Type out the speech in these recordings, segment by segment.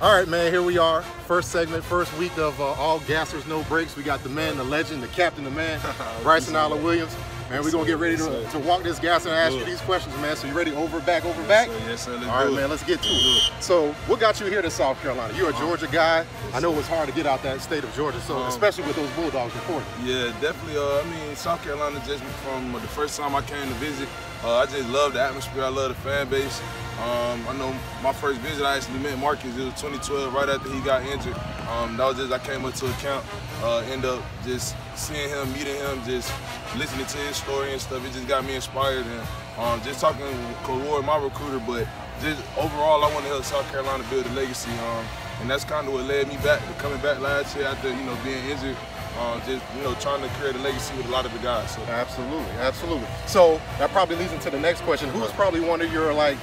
All right, man, here we are. First segment, first week of uh, All Gassers, No Breaks. We got the man, the legend, the captain, the man, Bryson Allen Williams. Man, we're going to get ready to, to walk this gas and ask you these questions, man. So you ready? Over, back, over, back? Yes, sir. Let's All right, it. man, let's get to it. So what got you here to South Carolina? You're a Georgia guy. I know it's hard to get out that state of Georgia, so Um, especially with those Bulldogs reporting. Yeah, definitely. Uh, I mean, South Carolina just from the first time I came to visit, uh, I just love the atmosphere. I love the fan base. Um, I know my first visit, I actually met Marcus. It was 2012, right after he got injured. Um, that was just I came up to a camp, uh, end up just seeing him, meeting him, just listening to his story and stuff. It just got me inspired and um, just talking to Ward, my recruiter, but just overall, I want to help South Carolina build a legacy. Um, and that's kind of what led me back to coming back last year after you know being injured. Um, just you know trying to create a legacy with a lot of the guys. So Absolutely, absolutely. So that probably leads into the next question. Who's probably one of your like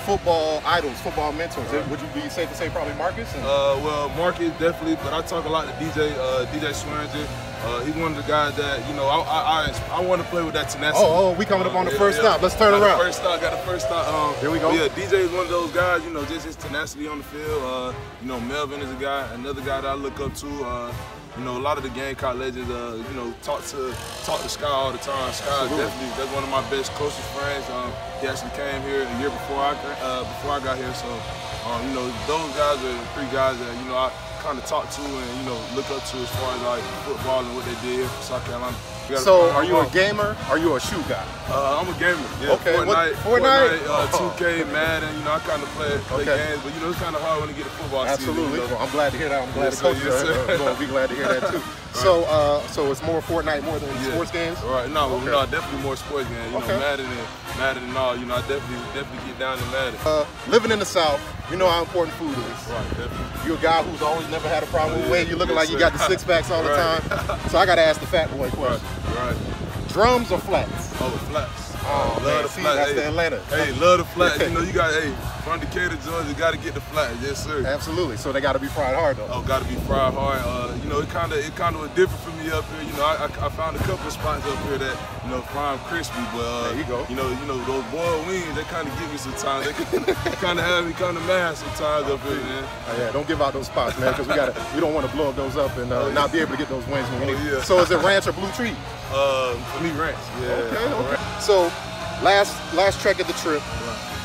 football idols, football mentors? Would you be safe to say probably Marcus? And- Uh, well, Marcus definitely, but I talk a lot to DJ, uh, DJ Swearinger. Uh, he's one of the guys that you know I I, I, I want to play with that tenacity. Oh, oh, we coming up on the yeah, first yeah. stop. Let's turn got around. First stop, got the first stop. Um, Here we go. Yeah, DJ is one of those guys. You know, just his tenacity on the field. Uh, you know, Melvin is a guy, another guy that I look up to. You know, a lot of the Gamecock legends. Uh, you know, talk to talk to Skai all the time. Skai Absolutely. definitely that's one of my best closest friends. Um, he actually came here a year before I got- uh, before I got here. So, um, you know, those guys are the three guys that you know I kind of talk to and you know look up to as far as like football and what they did for South Carolina. So, are you a gamer? Are you a shoe guy? Uh, I'm a gamer. Yeah, Okay, what- Fortnite, Fortnite? uh, Oh. 2K, Madden. You know, I kind of play, play Okay. games, but you know, it's kind of hard when you get a football Absolutely. season. you know. I'm glad to hear that. I'm glad Yes, coaches sir. Yes, are, sir. are going to be glad to hear that too. So, uh, so it's more Fortnite more than Yeah. sports games. Right. No, Okay. no, definitely more sports games. You Okay. know, Madden and Madden and all. You know, I definitely definitely get down to Madden. Uh, living in the South, you know how important food is. right. Definitely. You're a guy who's always never had a problem with Yeah. weight. You're looking Yes, like you got the six packs all the time. So I got to ask the fat boy Right. question: Right. drums or flats? Oh, flats. Oh, love man, the flats. that's hey, the Atlanta. Hey, love the flats. you know, you got hey from Decatur, Georgia, you got to get the flats. Yes, sir. Absolutely. So they got to be fried hard though. Oh, gotta be fried hard. Uh, you know, it kind of it kind of was different up here. You know, I, I, I found a couple of spots up here that you know 'em crispy, but uh, There you go. You know, you know those boiled wings they kind of give me some time. They kind of have me kind of mad sometimes up here, man. Oh, yeah, don't give out those spots, man, because we got to we don't want to blow up those up and uh, not be able to get those wings when we Oh, need. yeah. So is it ranch or blue tree? Uh, for me, ranch. Yeah. Okay, okay. So last last trek of the trip,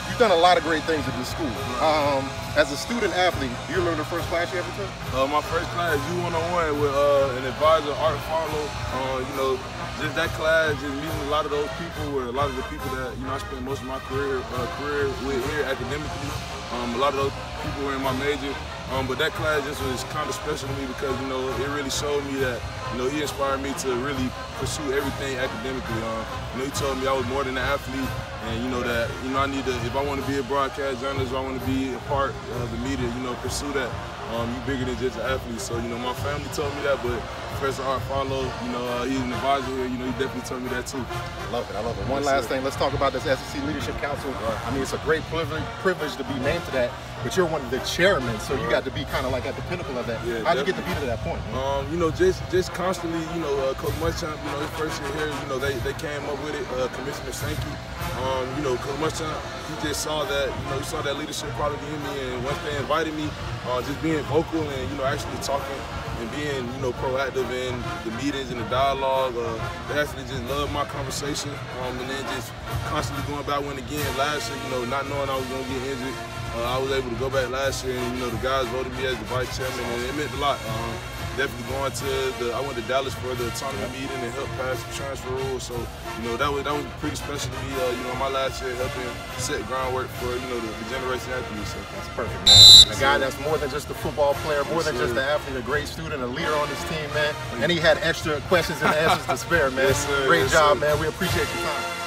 you've done a lot of great things at this school. Um, as a student athlete, do you remember the first class you ever took? Uh, my first class, U one on one with uh, an advisor, Art Farlow. Uh, you know, just that class, just meeting a lot of those people, were a lot of the people that you know I spent most of my career uh, career with here academically. Um, a lot of those people were in my major. Um, but that class just was kind of special to me because you know it really showed me that you know he inspired me to really pursue everything academically. Um, you know he told me I was more than an athlete, and you know that you know I need to if I want to be a broadcast journalist, I want to be a part of the media, you know pursue that. Um, you bigger than just an athlete. So you know my family told me that, but Professor Art Follow, you know uh, he's an advisor here. You know he definitely told me that too. I love it. I love it. One last thing. Let's talk about this SEC Leadership Council. I mean, it's a great privilege, privilege to be named to that, but you're one of the chairmen, so you got to be kind of like at the pinnacle of that. Yeah, How'd you get to be to that point? Um, you know, just just constantly, you know, uh, Coach Muschamp, you know, his first year here, you know, they, they came up with it. Uh, Commissioner Sankey, um, you know, Coach Muschamp, he just saw that, you know, he saw that leadership quality in me, and once they invited me, uh, just being vocal and you know actually talking and being you know proactive in the meetings and the dialogue, uh, they actually just love my conversation, um, and then just constantly going back when again last year, you know, not knowing I was gonna get injured. Uh, I was able to go back last year, and you know the guys voted me as the vice chairman, and it meant a lot. Um, definitely going to the. I went to Dallas for the tournament meeting and helped pass the transfer rules. So you know that was that was pretty special to me. Uh, you know my last year helping set groundwork for you know the, the generation after me. So That's perfect, man. A guy that's more than just a football player, more than Yes, just an athlete, a great student, a leader on this team, man. And he had extra questions and answers to spare, man. Yes, sir. Great Yes, job, sir. man. We appreciate your time.